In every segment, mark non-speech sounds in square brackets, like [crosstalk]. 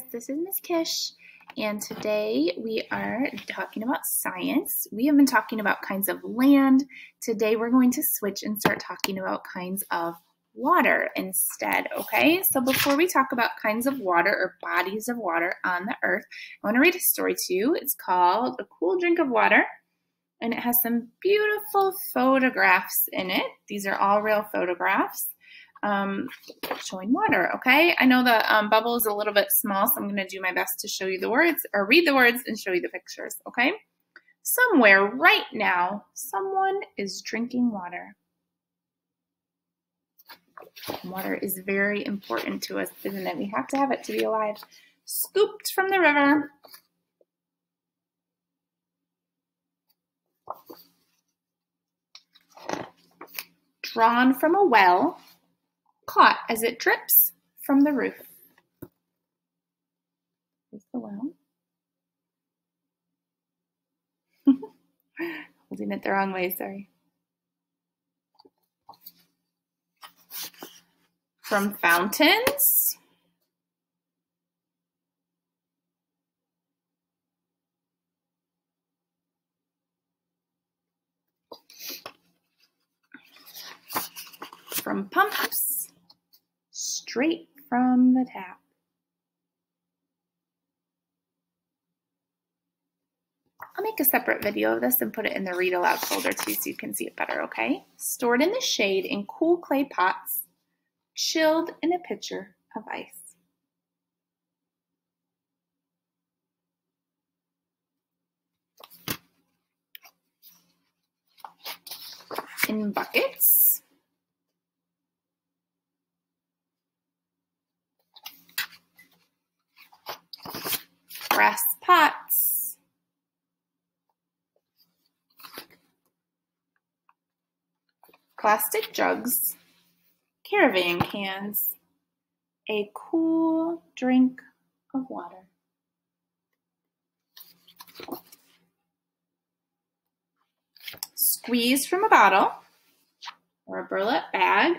Fixers. This is Miss Kish, and today we are talking about science. We have been talking about kinds of land. Today we're going to switch and start talking about kinds of water instead, okay? So before we talk about kinds of water or bodies of water on the earth, I want to read a story to you. It's called A Cool Drink of Water, and it has some beautiful photographs in it. These are all real photographs um, showing water, okay? I know the um, bubble is a little bit small, so I'm going to do my best to show you the words, or read the words and show you the pictures, okay? Somewhere right now, someone is drinking water. Water is very important to us, isn't it? We have to have it to be alive. Scooped from the river. Drawn from a well caught as it drips from the roof. Here's the well. [laughs] Holding it the wrong way, sorry. From fountains. From pumps straight from the tap. I'll make a separate video of this and put it in the read aloud folder too so you can see it better, okay? Stored in the shade in cool clay pots, chilled in a pitcher of ice. In buckets, brass pots, plastic jugs, caravan cans, a cool drink of water. Squeeze from a bottle or a burlap bag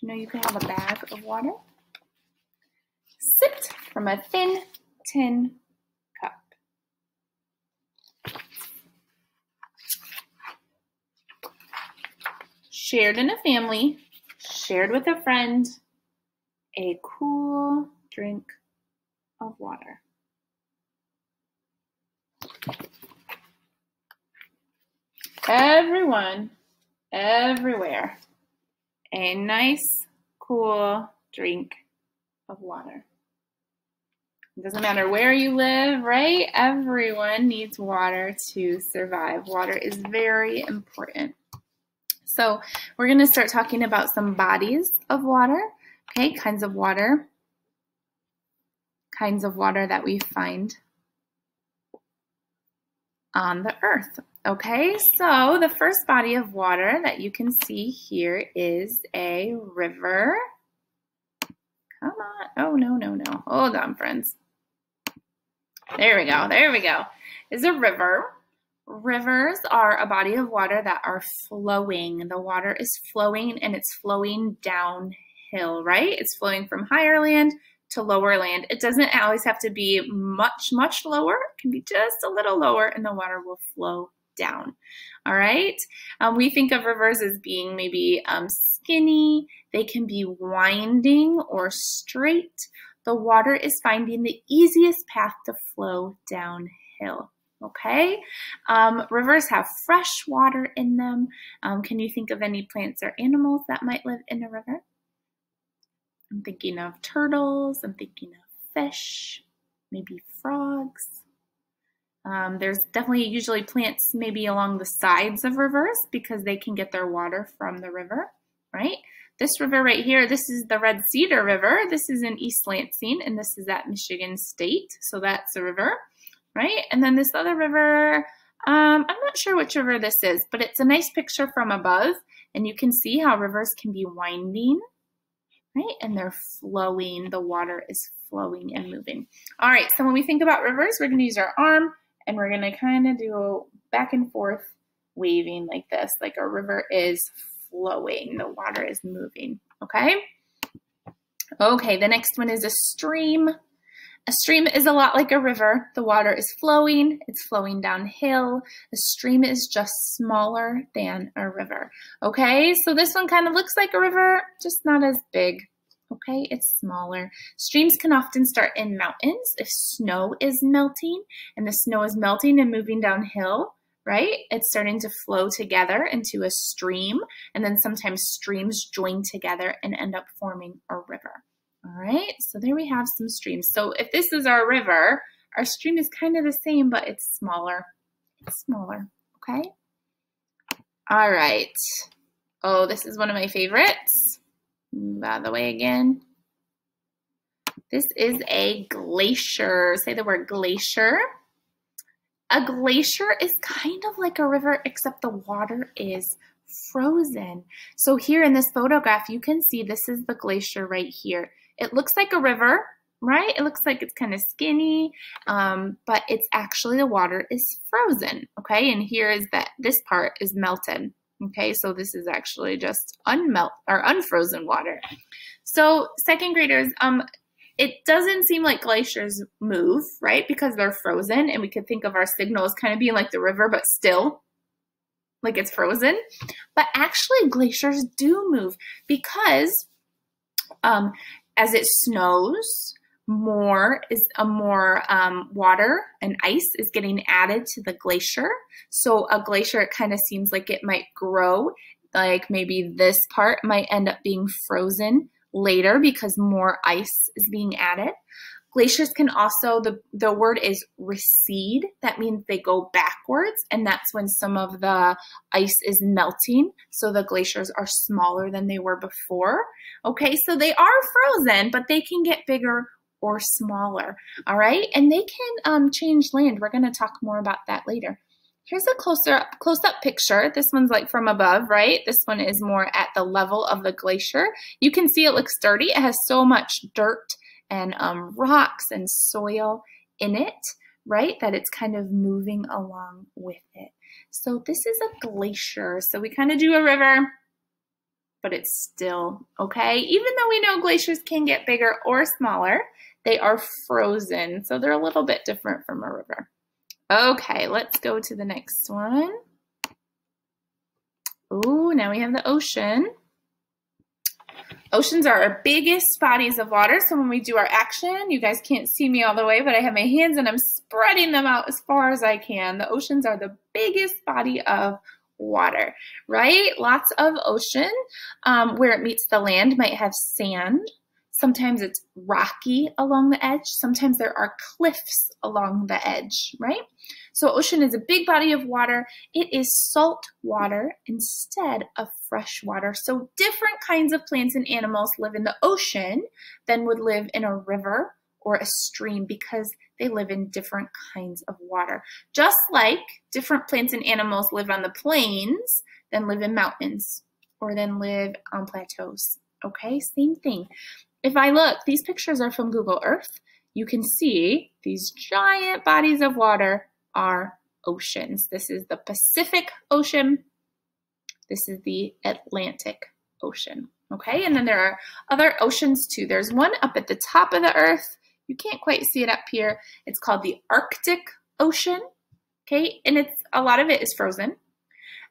Did you know you can have a bag of water? Sipped from a thin tin Shared in a family, shared with a friend, a cool drink of water. Everyone, everywhere a nice, cool drink of water. It doesn't matter where you live, right? Everyone needs water to survive. Water is very important. So we're going to start talking about some bodies of water, okay, kinds of water, kinds of water that we find on the earth. Okay, so the first body of water that you can see here is a river. Come on. Oh, no, no, no. Hold on, friends. There we go. There we go. Is a river. Rivers are a body of water that are flowing. The water is flowing and it's flowing downhill, right? It's flowing from higher land to lower land. It doesn't always have to be much, much lower. It can be just a little lower and the water will flow down. All right. Um, we think of rivers as being maybe um, skinny. They can be winding or straight. The water is finding the easiest path to flow downhill. Okay. Um, rivers have fresh water in them. Um, can you think of any plants or animals that might live in a river? I'm thinking of turtles. I'm thinking of fish, maybe frogs. Um, there's definitely usually plants maybe along the sides of rivers because they can get their water from the river, right? This river right here, this is the Red Cedar River. This is in East Lansing, and this is at Michigan State. So that's a river, right? And then this other river, um, I'm not sure which river this is, but it's a nice picture from above. And you can see how rivers can be winding, right? And they're flowing. The water is flowing and moving. All right, so when we think about rivers, we're going to use our arm and we're going to kind of do back and forth waving like this, like a river is flowing, the water is moving. okay? Okay, the next one is a stream. A stream is a lot like a river. The water is flowing, it's flowing downhill. A stream is just smaller than a river. Okay, so this one kind of looks like a river, just not as big. Okay, it's smaller. Streams can often start in mountains if snow is melting and the snow is melting and moving downhill, right? It's starting to flow together into a stream and then sometimes streams join together and end up forming a river. All right, so there we have some streams. So if this is our river, our stream is kind of the same, but it's smaller. It's smaller, okay? All right. Oh, this is one of my favorites. Mm, by the way again. This is a glacier. Say the word glacier. A glacier is kind of like a river, except the water is frozen. So here in this photograph, you can see this is the glacier right here. It looks like a river, right? It looks like it's kind of skinny, um, but it's actually the water is frozen, okay? And here is that this part is melted, okay? So this is actually just unmelt or unfrozen water. So second graders, um, it doesn't seem like glaciers move, right? Because they're frozen and we could think of our signal as kind of being like the river, but still like it's frozen. But actually glaciers do move because um, as it snows, more is a more um, water and ice is getting added to the glacier. So a glacier, it kind of seems like it might grow, like maybe this part might end up being frozen later because more ice is being added. Glaciers can also, the, the word is recede. That means they go backwards, and that's when some of the ice is melting. So the glaciers are smaller than they were before. Okay, so they are frozen, but they can get bigger or smaller. All right, and they can um, change land. We're going to talk more about that later. Here's a closer up, close up picture. This one's like from above, right? This one is more at the level of the glacier. You can see it looks dirty. It has so much dirt and um, rocks and soil in it, right? That it's kind of moving along with it. So this is a glacier. So we kind of do a river, but it's still okay. Even though we know glaciers can get bigger or smaller, they are frozen. So they're a little bit different from a river. Okay, let's go to the next one. Oh, now we have the ocean. Oceans are our biggest bodies of water. So when we do our action, you guys can't see me all the way, but I have my hands and I'm spreading them out as far as I can. The oceans are the biggest body of water, right? Lots of ocean um, where it meets the land might have sand. Sometimes it's rocky along the edge. Sometimes there are cliffs along the edge, right? So ocean is a big body of water. It is salt water instead of fresh water. So different kinds of plants and animals live in the ocean than would live in a river or a stream because they live in different kinds of water. Just like different plants and animals live on the plains than live in mountains or then live on plateaus. Okay, same thing. If I look, these pictures are from Google Earth. You can see these giant bodies of water are oceans. This is the Pacific Ocean. This is the Atlantic Ocean. Okay, and then there are other oceans too. There's one up at the top of the earth. You can't quite see it up here. It's called the Arctic Ocean. Okay, and it's a lot of it is frozen.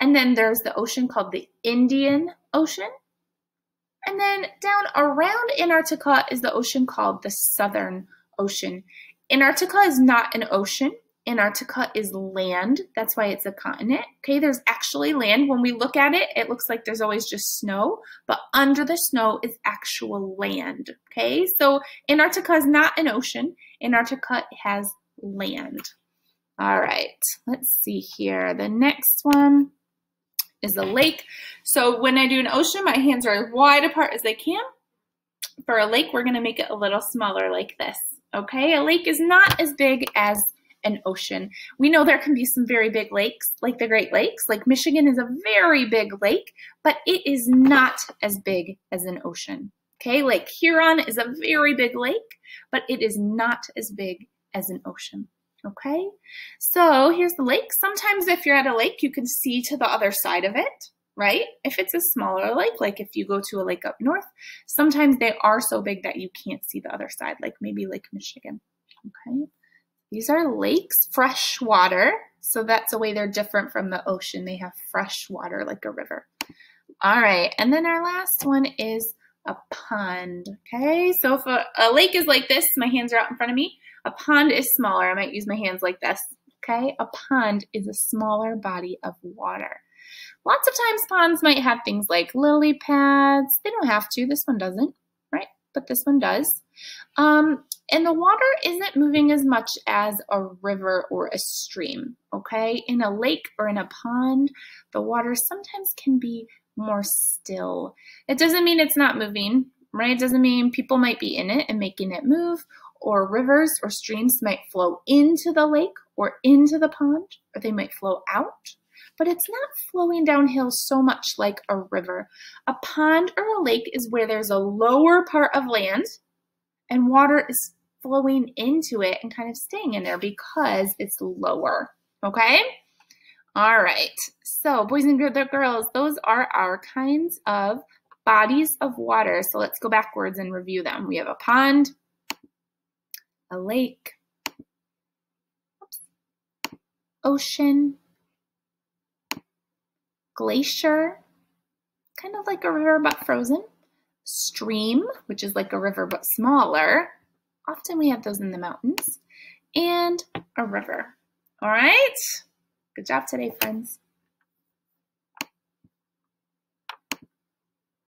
And then there's the ocean called the Indian Ocean. And then down around Antarctica is the ocean called the Southern Ocean. Antarctica is not an ocean. Antarctica is land. That's why it's a continent. Okay, there's actually land. When we look at it, it looks like there's always just snow, but under the snow is actual land. Okay, so Antarctica is not an ocean. Antarctica has land. All right, let's see here. The next one is a lake. So when I do an ocean, my hands are as wide apart as they can. For a lake, we're gonna make it a little smaller like this. Okay, a lake is not as big as an ocean. We know there can be some very big lakes, like the Great Lakes. Like Michigan is a very big lake, but it is not as big as an ocean. Okay, Lake Huron is a very big lake, but it is not as big as an ocean. Okay, so here's the lake. Sometimes if you're at a lake, you can see to the other side of it, right? If it's a smaller lake, like if you go to a lake up north, sometimes they are so big that you can't see the other side, like maybe Lake Michigan. Okay. These are lakes, fresh water. So that's a way they're different from the ocean. They have fresh water like a river. All right. And then our last one is a pond. Okay. So if a, a lake is like this, my hands are out in front of me. A pond is smaller. I might use my hands like this. Okay. A pond is a smaller body of water. Lots of times ponds might have things like lily pads. They don't have to. This one doesn't, right? But this one does. Um, and the water isn't moving as much as a river or a stream, okay? In a lake or in a pond, the water sometimes can be more still. It doesn't mean it's not moving, right? It doesn't mean people might be in it and making it move, or rivers or streams might flow into the lake or into the pond, or they might flow out. But it's not flowing downhill so much like a river. A pond or a lake is where there's a lower part of land and water is flowing into it and kind of staying in there because it's lower. Okay? All right. So, boys and girls, those are our kinds of bodies of water. So, let's go backwards and review them. We have a pond, a lake, ocean, glacier, kind of like a river but frozen, stream, which is like a river but smaller. Often we have those in the mountains, and a river. All right? Good job today, friends.